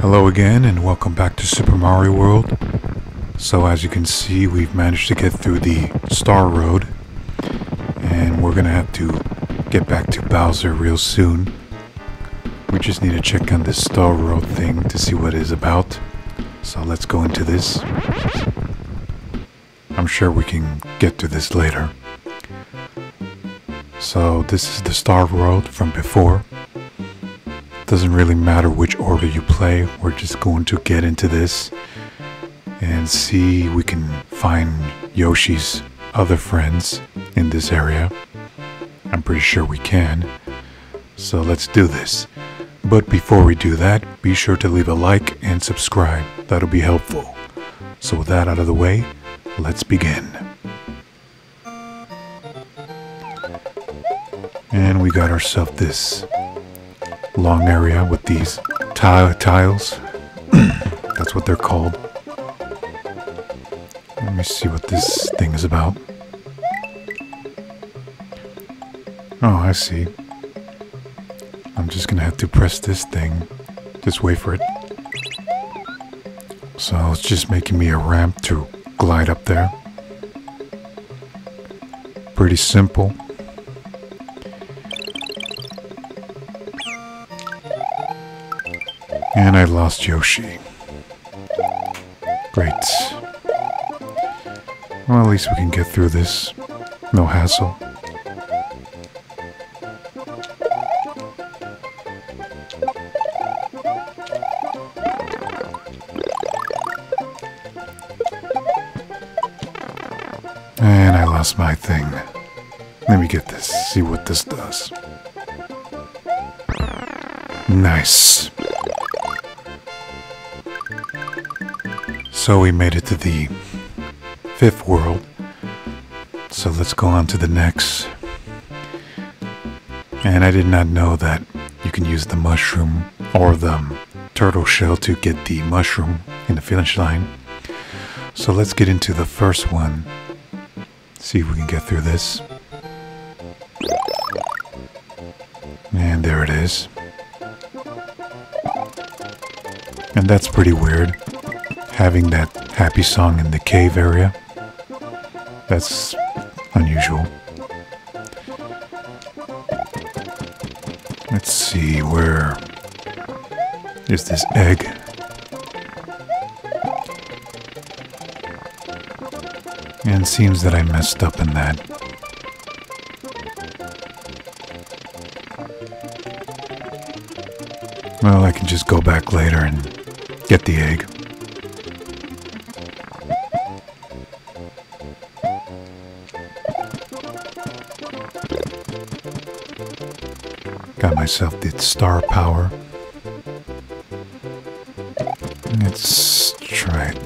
Hello again and welcome back to Super Mario World. So as you can see, we've managed to get through the Star Road. And we're gonna have to get back to Bowser real soon. We just need to check on this Star Road thing to see what it is about. So let's go into this. I'm sure we can get to this later. So this is the Star World from before. Doesn't really matter which order you play, we're just going to get into this and see we can find Yoshi's other friends in this area. I'm pretty sure we can. So let's do this. But before we do that, be sure to leave a like and subscribe. That'll be helpful. So with that out of the way, let's begin. And we got ourselves this long area with these tile tiles. That's what they're called. Let me see what this thing is about. Oh, I see. I'm just gonna have to press this thing. Just wait for it. So it's just making me a ramp to glide up there. Pretty simple. I lost Yoshi. Great. Well, at least we can get through this. No hassle. And I lost my thing. Let me get this, see what this does. Nice. So we made it to the fifth world. So let's go on to the next. And I did not know that you can use the mushroom or the turtle shell to get the mushroom in the finish line. So let's get into the first one. See if we can get through this. And there it is. And that's pretty weird. Having that happy song in the cave area. That's unusual. Let's see, where is this egg? And seems that I messed up in that. Well, I can just go back later and get the egg. Myself star power. Let's try it.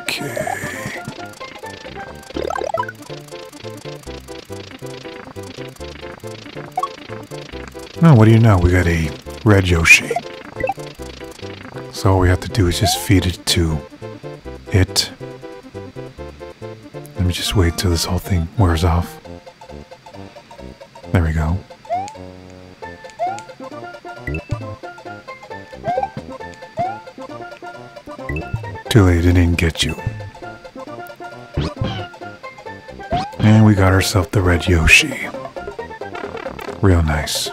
Okay. Oh, what do you know? We got a red Yoshi. So all we have to do is just feed it to it. Let me just wait till this whole thing wears off. There we go. Too late, it didn't get you. And we got ourselves the red Yoshi. Real nice.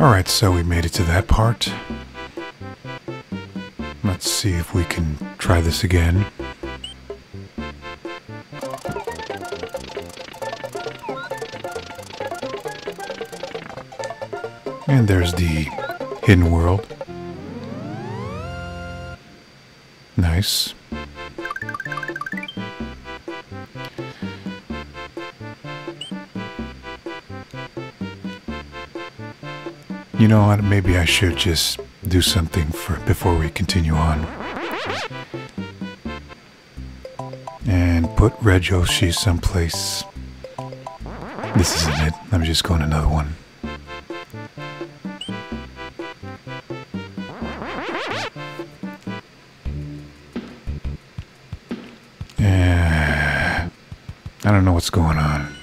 Alright, so we made it to that part. Let's see if we can try this again. And there's the hidden world. Nice. You know what? Maybe I should just do something for before we continue on. And put Red Yoshi someplace This isn't it. Let me just go on another one. Yeah. I don't know what's going on.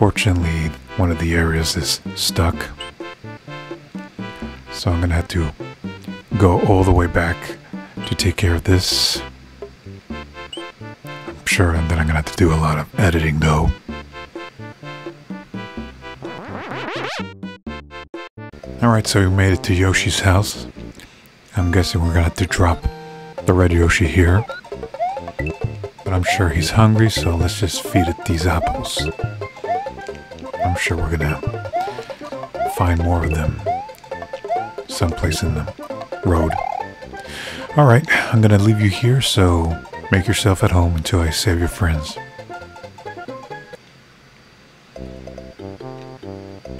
Fortunately, one of the areas is stuck. So I'm gonna have to go all the way back to take care of this. I'm sure that I'm gonna have to do a lot of editing though. Alright, so we made it to Yoshi's house. I'm guessing we're gonna have to drop the red Yoshi here. But I'm sure he's hungry, so let's just feed it these apples. I'm sure we're gonna find more of them someplace in the road. Alright, I'm gonna leave you here, so make yourself at home until I save your friends.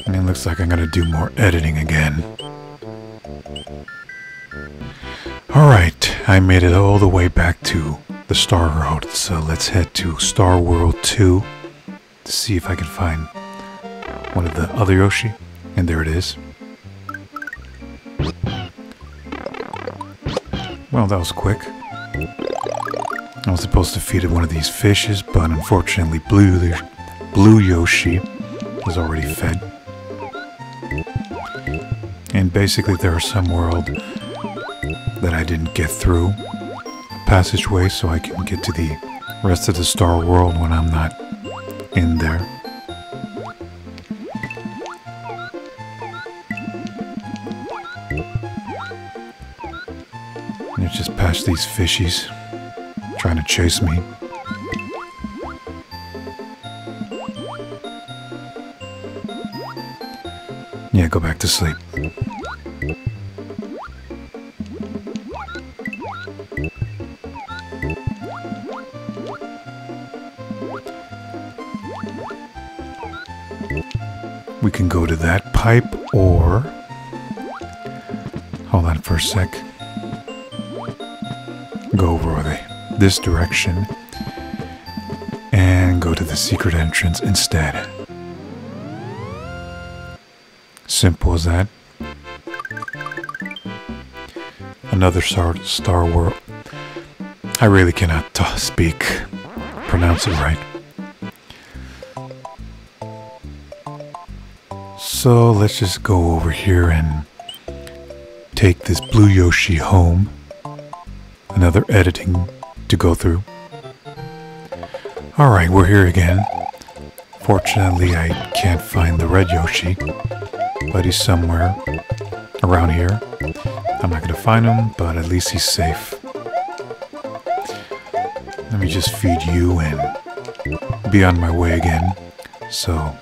And it looks like I'm gonna do more editing again. Alright, I made it all the way back to the Star Road, so let's head to Star World 2 to see if I can find one of the other Yoshi. And there it is. Well, that was quick. I was supposed to feed it one of these fishes, but unfortunately Blue, the Blue Yoshi was already fed. And basically there are some world that I didn't get through passageway so I can get to the rest of the Star World when I'm not in there. These fishies trying to chase me. Yeah, go back to sleep. We can go to that pipe or... Hold on for a sec. This direction and go to the secret entrance instead. Simple as that. Another Star, Star World. I really cannot speak, pronounce it right. So let's just go over here and take this blue Yoshi home. Another editing to go through. Alright, we're here again. Fortunately, I can't find the red Yoshi, but he's somewhere around here. I'm not to find him, but at least he's safe. Let me just feed you and be on my way again. So,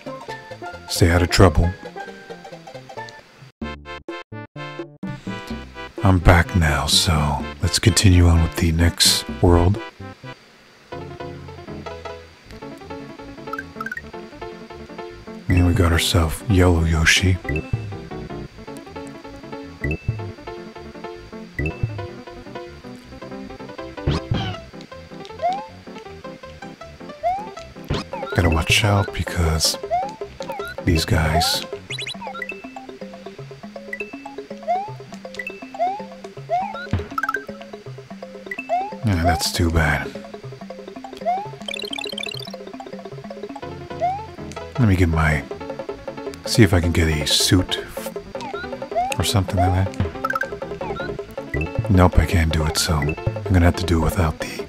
stay out of trouble. I'm back now, so let's continue on with the next world. And we got ourselves Yellow Yoshi. Gotta watch out because these guys that's too bad. Let me get my... See if I can get a suit or something like that. Nope, I can't do it, so I'm gonna have to do it without the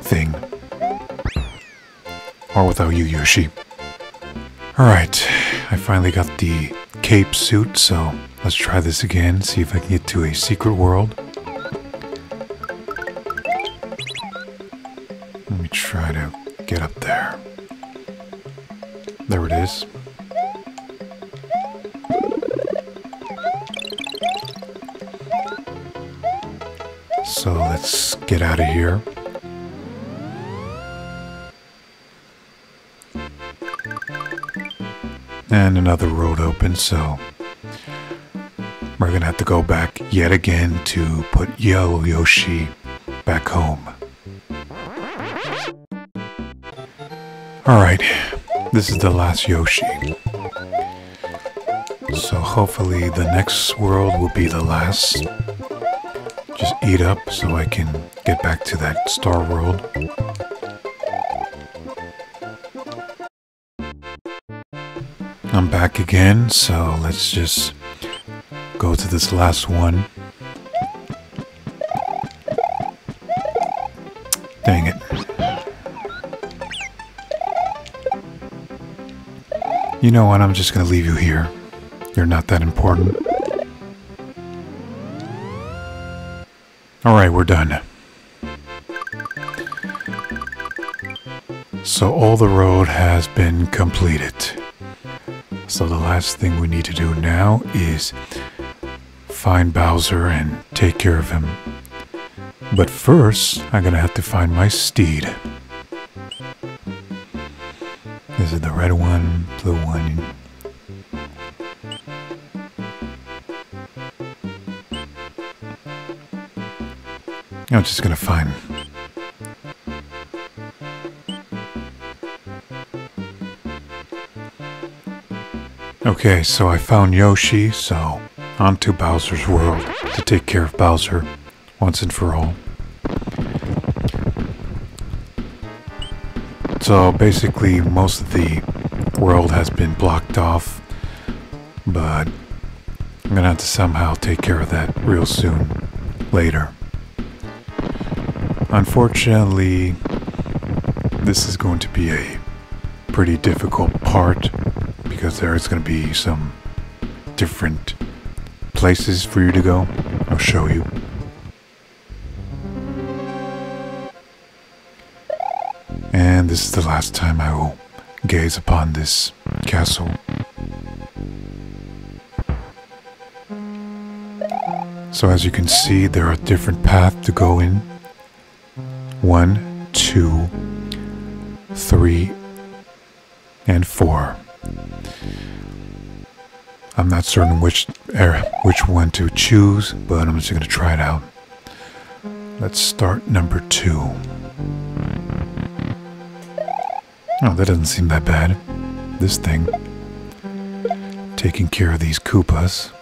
thing. Or without you, Yoshi. Alright, I finally got the cape suit, so let's try this again, see if I can get to a secret world. Out of here. And another road opens, so we're gonna have to go back yet again to put Yellow Yoshi back home. Alright, this is the last Yoshi. So hopefully the next world will be the last. Just eat up so I can get back to that star world. I'm back again, so let's just go to this last one. Dang it. You know what? I'm just gonna leave you here. You're not that important. Alright, we're done. So all the road has been completed. So the last thing we need to do now is find Bowser and take care of him. But first, I'm gonna have to find my steed. Is the red one, blue one. I'm just gonna find Okay, so I found Yoshi, so on to Bowser's world to take care of Bowser once and for all. So basically, most of the world has been blocked off, but I'm gonna have to somehow take care of that real soon, later. Unfortunately, this is going to be a pretty difficult part because there is going to be some different places for you to go. I'll show you. And this is the last time I will gaze upon this castle. So as you can see, there are different paths to go in. One, two, three, and four. I'm not certain which er, which one to choose, but I'm just going to try it out. Let's start number two. Oh, that doesn't seem that bad. This thing. Taking care of these Koopas.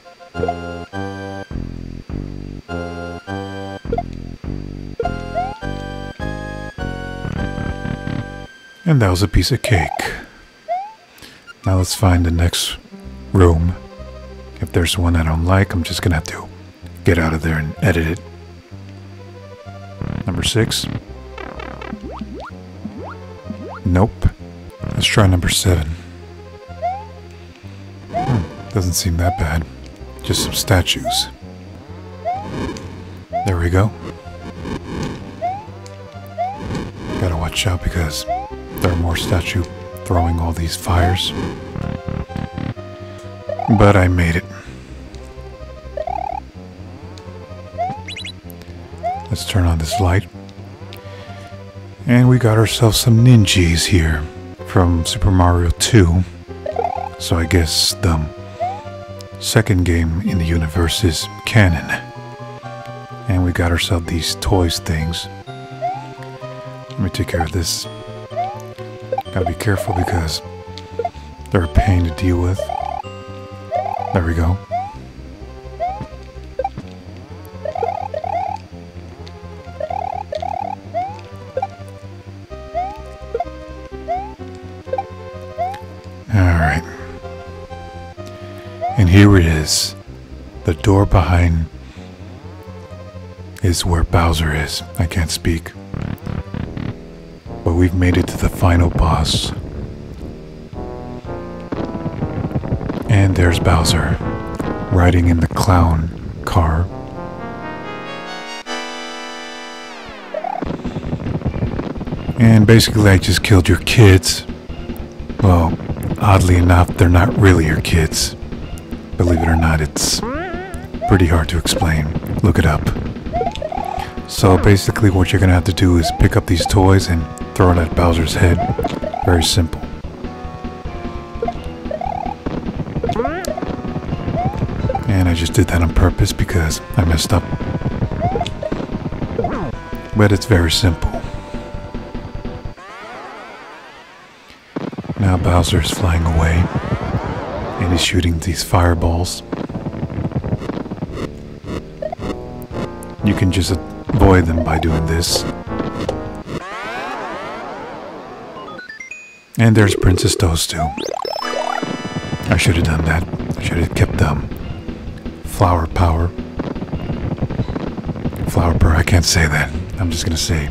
And that was a piece of cake. Now let's find the next room. If there's one I don't like, I'm just gonna have to get out of there and edit it. Number six. Nope. Let's try number seven. Hmm, doesn't seem that bad. Just some statues. There we go. Gotta watch out because more statue throwing all these fires. But I made it. Let's turn on this light. And we got ourselves some ninjas here from Super Mario 2. So I guess the second game in the universe is canon. And we got ourselves these toys things. Let me take care of this. Gotta be careful because they're a pain to deal with. There we go. Alright. And here it is. The door behind is where Bowser is. I can't speak. We've made it to the final boss. And there's Bowser, riding in the clown car. And basically, I just killed your kids. Well, oddly enough, they're not really your kids. Believe it or not, it's pretty hard to explain. Look it up. So basically, what you're gonna have to do is pick up these toys and throw it at Bowser's head. Very simple. And I just did that on purpose because I messed up. But it's very simple. Now Bowser is flying away and he's shooting these fireballs. You can just avoid them by doing this. And there's Princess Toadstool. I should have done that. I should have kept them. Flower power. Flower power, I can't say that. I'm just gonna say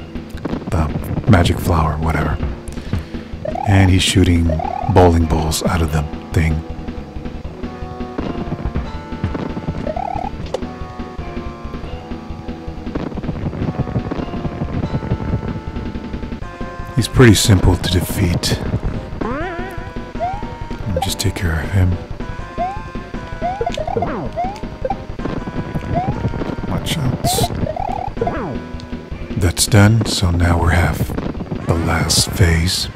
the magic flower, whatever. And he's shooting bowling balls out of the thing. He's pretty simple to defeat. Just take care of him. Watch out. That's done, so now we're have the last phase.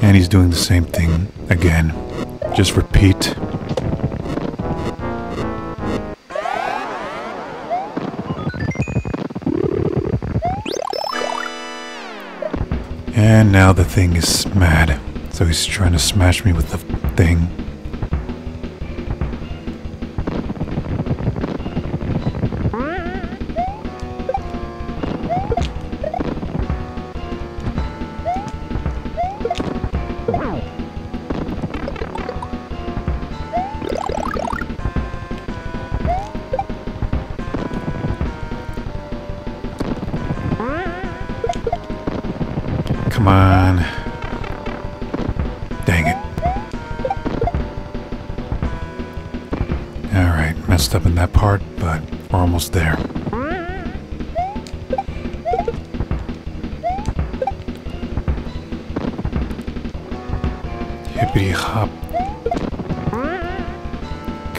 And he's doing the same thing again. Just repeat. And now the thing is mad. So he's trying to smash me with the thing.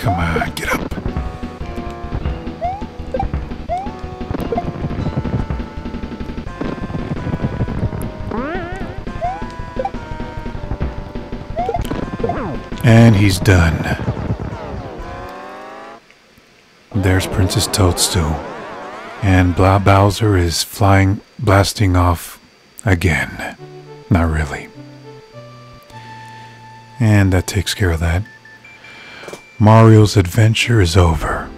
Come on, get up. And he's done. There's Princess Toadstool. And Bla Bowser is flying, blasting off again. Not really. And that takes care of that. Mario's adventure is over.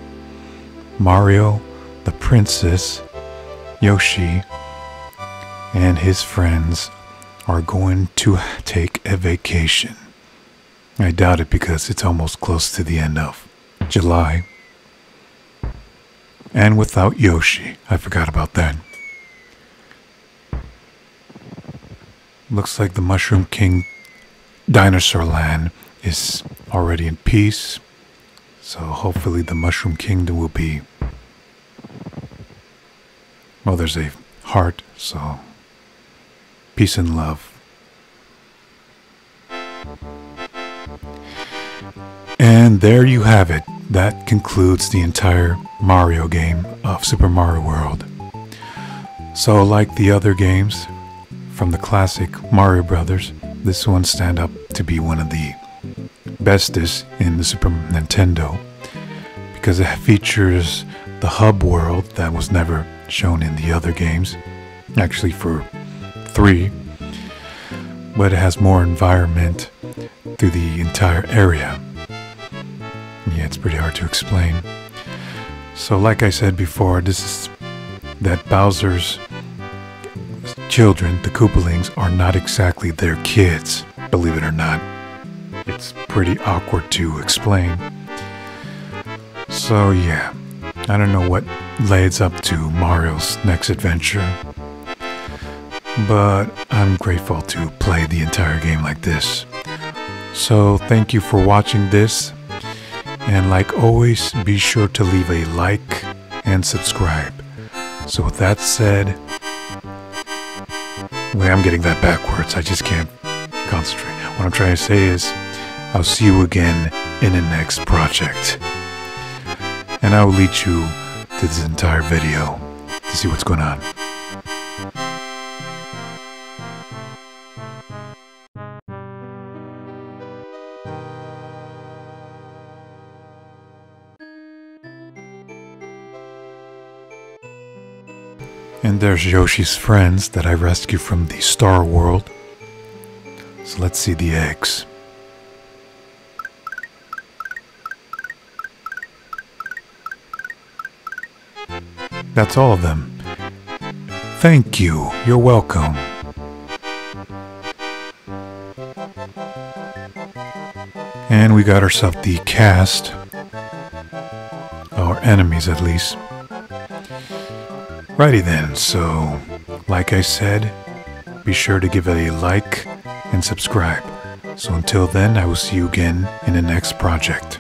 Mario, the princess, Yoshi, and his friends are going to take a vacation. I doubt it because it's almost close to the end of July. And without Yoshi, I forgot about that. Looks like the Mushroom King Dinosaur Land is already in peace. So hopefully the Mushroom Kingdom will be. Well, there's a heart, so peace and love. And there you have it. That concludes the entire Mario game of Super Mario World. So, like the other games from the classic Mario Brothers, this one stand up to be one of the bestest in the Super Nintendo because it features the hub world that was never shown in the other games. Actually, for three, but it has more environment through the entire area. Yeah, it's pretty hard to explain. So, like I said before, this is that Bowser's children, the Koopalings, are not exactly their kids, believe it or not. It's pretty awkward to explain. So, yeah, I don't know what leads up to Mario's next adventure, but I'm grateful to play the entire game like this. So, thank you for watching this. And like always, be sure to leave a like and subscribe. So, with that said, wait, I'm getting that backwards. I just can't concentrate. What I'm trying to say is, I'll see you again in the next project. And I will lead you to this entire video to see what's going on. And there's Yoshi's friends that I rescued from the Star World. So let's see the eggs. That's all of them. Thank you. You're welcome. And we got ourselves the cast. Our enemies, at least. Righty then, so, like I said, be sure to give it a like and subscribe. So until then, I will see you again in the next project.